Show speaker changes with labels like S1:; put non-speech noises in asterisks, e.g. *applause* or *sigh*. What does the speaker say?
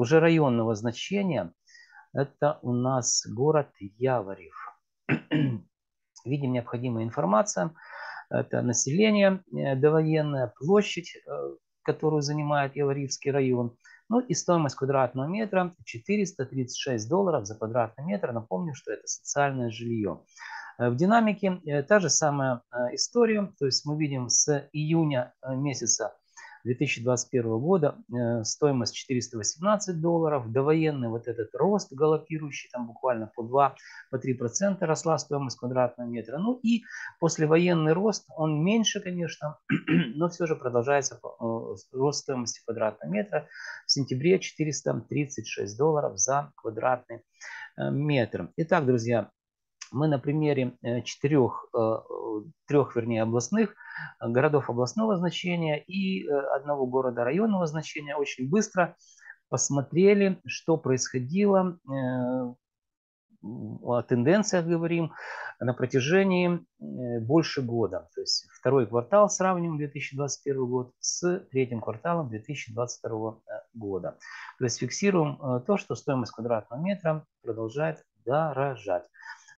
S1: уже районного значения, это у нас город Яворев. *clears throat* Видим необходимая информация. Это население э, довоенная, площадь, э, которую занимает Яворивский район. Ну и стоимость квадратного метра 436 долларов за квадратный метр. Напомню, что это социальное жилье. Э, в динамике та же самая история. То есть мы видим с июня месяца 2021 года э, стоимость 418 долларов, довоенный вот этот рост галопирующий, там буквально по 2-3% по 3% росла стоимость квадратного метра. Ну и послевоенный рост, он меньше, конечно, *clears throat* но все же продолжается э, рост стоимости квадратного метра. В сентябре 436 долларов за квадратный э, метр. Итак, друзья, мы на примере четырех, трех, вернее, областных городов областного значения и э, одного города районного значения очень быстро посмотрели, что происходило, э, о тенденциях говорим, на протяжении э, больше года. То есть второй квартал сравниваем 2021 год с третьим кварталом 2022 года. То есть фиксируем то, что стоимость квадратного метра продолжает дорожать.